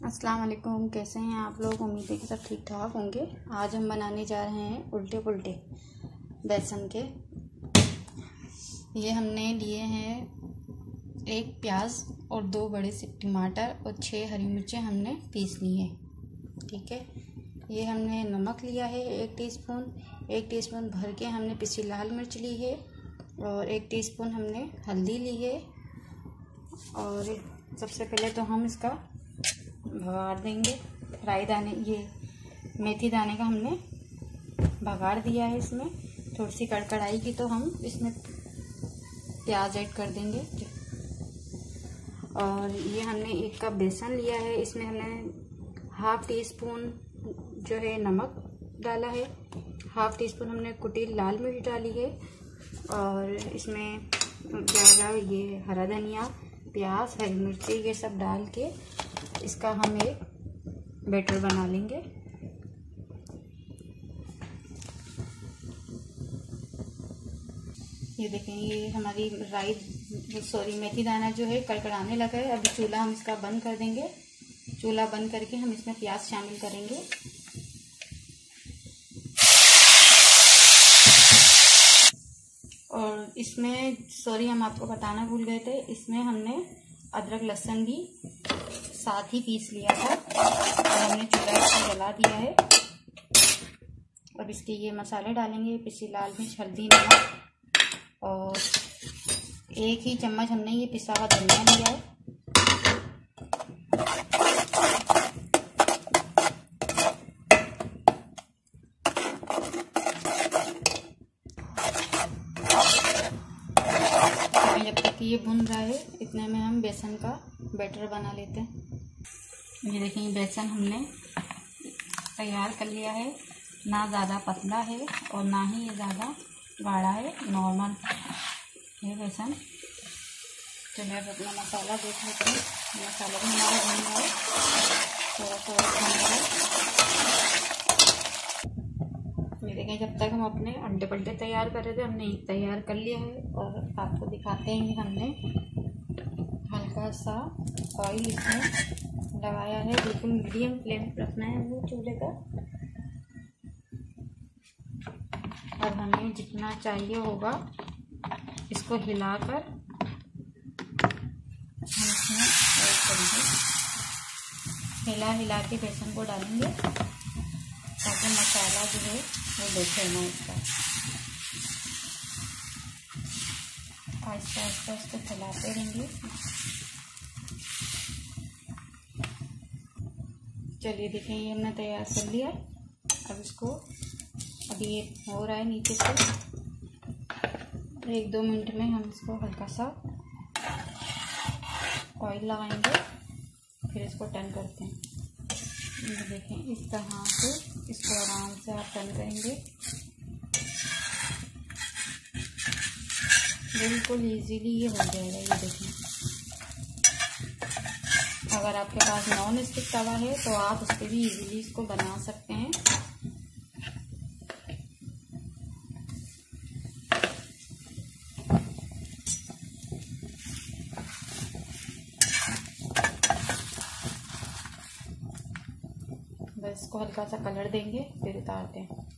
अस्सलाम वालेकुम कैसे हैं आप लोग? उम्मीद है कि सब ठीक ठाक होंगे। आज हम बनाने जा रहे हैं उल्टे पुल्टे बेसन के। ये हमने लिए हैं एक प्याज और दो बड़े से टमाटर और छः हरी मिर्चें हमने पीस ली हैं। ठीक है? ये हमने नमक लिया है एक टीस्पून। एक टीस्पून भर के हमने पिसी लाल मिर्च ली है और एक टीस्पून हमने हल्दी ली है। और सबसे पहले तो हम इसका भगाड़ देंगे। फ्राई दाने, ये मेथी दाने का हमने भगाड़ दिया है इसमें। थोड़ी सी कड़कड़ाई की तो हम इसमें प्याज ऐड कर देंगे। और ये हमने एक कप बेसन लिया है। इसमें हमने हाफ़ टी स्पून जो है नमक डाला है। हाफ़ टी स्पून हमने कुटी लाल मिर्च डाली है। और इसमें जाएगा ये हरा धनिया, प्याज, हरी मिर्ची, ये सब डाल के इसका हम एक बैटर बना लेंगे। ये देखें, ये हमारी राई सॉरी मेथी दाना जो है कड़कड़ाने लगा है। अभी चूल्हा हम इसका बंद कर देंगे। चूल्हा बंद करके हम इसमें प्याज शामिल करेंगे। और इसमें सॉरी हम आपको बताना भूल गए थे, इसमें हमने अदरक लहसुन भी साथ ही पीस लिया था। और हमने चूल्हा इसको जला दिया है। अब इसके ये मसाले डालेंगे, पिसी लाल मिर्च, हल्दी, नमक। और एक ही चम्मच हमने ये पिसा हुआ धनिया लिया है। जब तक ये भुन रहा है, इतने में हम बेसन का बैटर बना लेते हैं। ये देखें, बेसन हमने तैयार कर लिया है। ना ज़्यादा पतला है और ना ही ये ज़्यादा गाढ़ा है नॉर्मल है। बेसन। चलिए, अब अपना मसाला देख लेते हैं। मसाला भी हमारा बन रहा है। थोड़ा थोड़ा देखें जब तक हम अपने अंडे पल्टे तैयार कर रहे थे, हमने तैयार कर लिया है और आपको दिखाते हैं कि हमने हल्का सा ऑयल इसमें लगाया है बिल्कुल मीडियम फ्लेम पर रखना है हमें चूल्हे का और हमें जितना चाहिए होगा इसको हिलाकर हम इसमें हिला हिला के बेसन को डालेंगे। ताकि मसाला जो है, वो देखे ना इसका आहिस्ता आहिस्ता इसको फैलाते रहेंगे। चलिए देखें, ये हमने तैयार कर लिया। अब इसको अभी ये हो रहा है नीचे से। एक दो मिनट में हम इसको हल्का सा ऑयल लगाएँगे, फिर इसको टर्न करते हैं। ये देखें, इस तरह से इसको आराम से आप तल करेंगे। बिल्कुल इजीली ये बन जाएगा, ये देखें। अगर आपके पास नॉन स्टिक तवा है तो आप उस पर भी इजीली इसको बना सकते हैं बस इसको हल्का सा कलर देंगे, फिर उतारते हैं।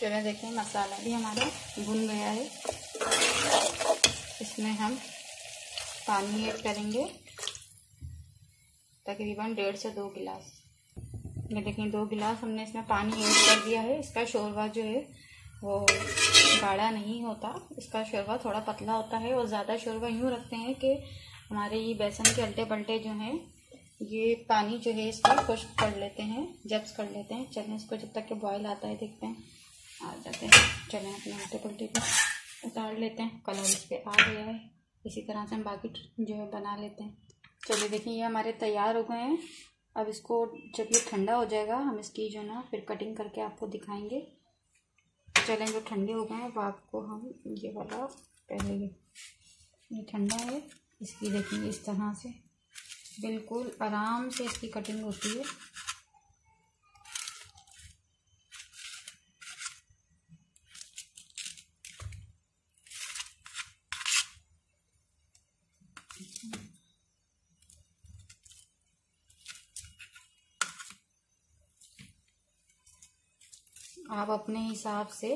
चलो देखें मसाला भी हमारा भुन गया है। इसमें हम पानी ऐड करेंगे। तकरीबन डेढ़ से दो गिलास। ये देखें दो गिलास हमने इसमें पानी ऐड कर दिया है। इसका शोरबा जो है, वो गाढ़ा नहीं होता। इसका शोरबा थोड़ा पतला होता है और ज़्यादा शोरबा यूँ रखते हैं कि हमारे ये बेसन के अल्टे पलटे जो हैं ये पानी जो है इसको खुश्क कर लेते हैं, जब्स कर लेते हैं। चलें इसको जब तक के बॉयल आता है, देखते हैं। आ जाते हैं। चलें अपने आटे पलटे को उतार लेते हैं। कलर इस पर आ गया है। इसी तरह से हम बाकी जो है बना लेते हैं। चलिए देखिए, ये हमारे तैयार हो गए हैं। अब इसको जब ये ठंडा हो जाएगा, हम इसकी जो ना, फिर कटिंग करके आपको दिखाएँगे। चलें, जो ठंडे हो गए हैं वो आपको हम ये वाला पहले ये ठंडा है। इसकी देखिए, इस तरह से। बिल्कुल आराम से इसकी कटिंग होती है। आप अपने हिसाब से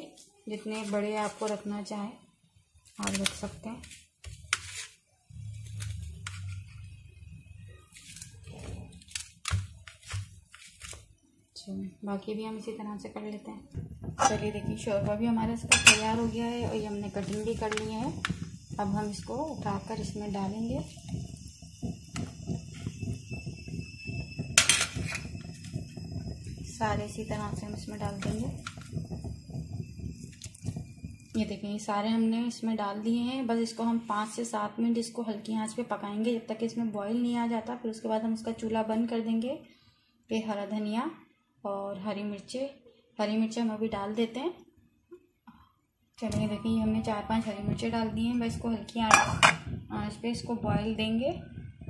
जितने बड़े आपको रखना चाहें, आप रख सकते हैं। बाकी भी हम इसी तरह से कर लेते हैं। चलिए देखिए, शोरबा भी हमारा इसका तैयार हो गया है और ये हमने कटिंग भी कर ली है। अब हम इसको उठाकर इसमें डालेंगे। सारे इसी तरह से हम इसमें डाल देंगे। ये देखें ये सारे हमने इसमें डाल दिए हैं। बस इसको हम पाँच से सात मिनट इसको हल्की आँच पे पकाएँगे। जब तक इसमें बॉईल नहीं आ जाता, फिर उसके बाद हम इसका चूल्हा बंद कर देंगे। फिर हरा धनिया और हरी मिर्चें हरी मिर्चें हम अभी डाल देते हैं। चलिए देखिए हमने चार पाँच हरी मिर्चें डाल दी हैं। बस इसको हल्की आँच आँच पे इसको बॉईल देंगे।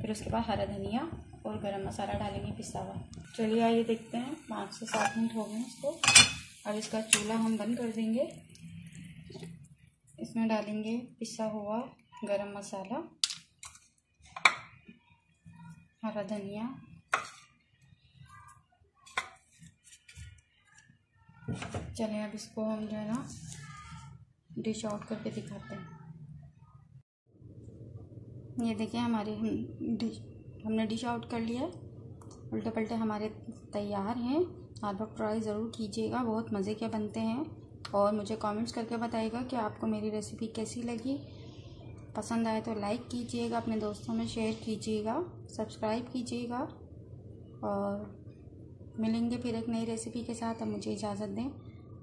फिर उसके बाद हरा धनिया और गरम मसाला डालेंगे पिसा हुआ। चलिए आइए देखते हैं। पाँच से सात मिनट हो गए इसको। अब इसका चूल्हा हम बंद कर देंगे। इसमें डालेंगे पिसा हुआ गरम मसाला, हरा धनिया चलिए अब इसको हम जो है ना डिश आउट करके दिखाते हैं। ये देखिए, हमारे हम डिश हमने डिश आउट कर लिया उल्टे पलटे हमारे तैयार हैं। आप लोग ट्राई ज़रूर कीजिएगा, बहुत मज़े के बनते हैं। और मुझे कमेंट्स करके बताइएगा कि आपको मेरी रेसिपी कैसी लगी। पसंद आए तो लाइक कीजिएगा, अपने दोस्तों में शेयर कीजिएगा सब्सक्राइब कीजिएगा। और मिलेंगे फिर एक नई रेसिपी के साथ। अब मुझे इजाज़त दें।